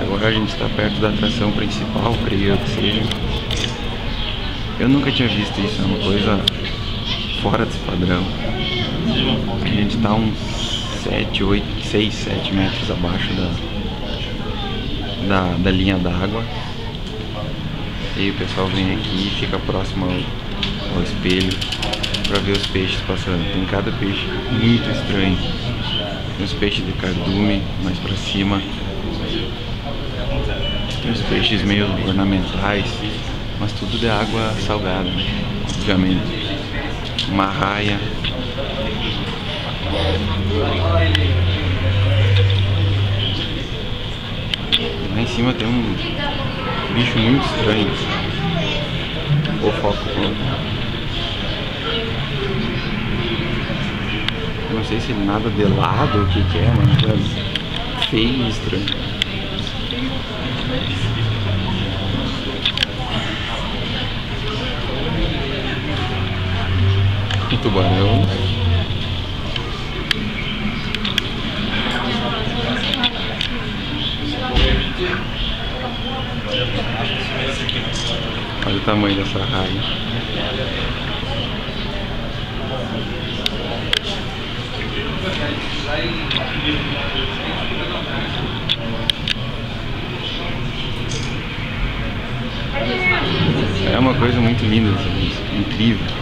Agora a gente está perto da atração principal, creio eu que seja. Eu nunca tinha visto isso, é uma coisa fora desse padrão. A gente está uns 7, 8, 6, 7 metros abaixo da, da, da linha d'água. E o pessoal vem aqui e fica próximo ao, ao espelho para ver os peixes passando. Tem cada peixe muito estranho. Tem os peixes de cardume mais para cima. Tem os peixes meio ornamentais, mas tudo de água salgada, né? obviamente. Uma raia. Lá em cima tem um bicho muito estranho. O foco não sei se nada de lado o que, que é, mas é feio e estranho. O tubarão. Olha o tamanho dessa raia. É uma coisa muito linda, incrível.